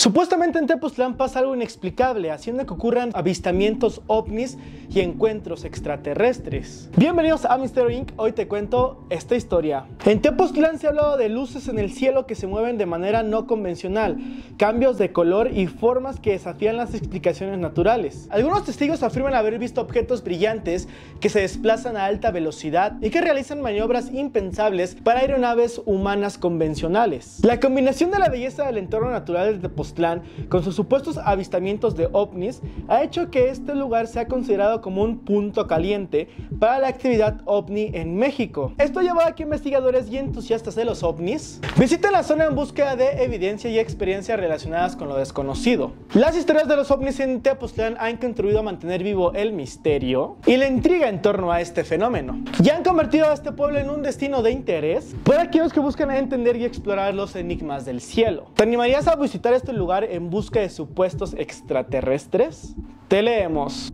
Supuestamente en Tepoztlán pasa algo inexplicable, haciendo que ocurran avistamientos ovnis y encuentros extraterrestres. Bienvenidos a Mystery Inc. Hoy te cuento esta historia. En Tepoztlán se ha hablado de luces en el cielo que se mueven de manera no convencional, cambios de color y formas que desafían las explicaciones naturales. Algunos testigos afirman haber visto objetos brillantes que se desplazan a alta velocidad y que realizan maniobras impensables para aeronaves humanas convencionales. La combinación de la belleza del entorno natural de Tepoztlán con sus supuestos avistamientos de ovnis, ha hecho que este lugar sea considerado como un punto caliente para la actividad ovni en México. Esto lleva a que investigadores y entusiastas de los ovnis visiten la zona en búsqueda de evidencia y experiencias relacionadas con lo desconocido. Las historias de los ovnis en Tepoztlán han contribuido a mantener vivo el misterio y la intriga en torno a este fenómeno. Ya han convertido a este pueblo en un destino de interés para aquellos que buscan entender y explorar los enigmas del cielo. ¿Te animarías a visitar este lugar? Lugar en busca de supuestos extraterrestres? Te leemos.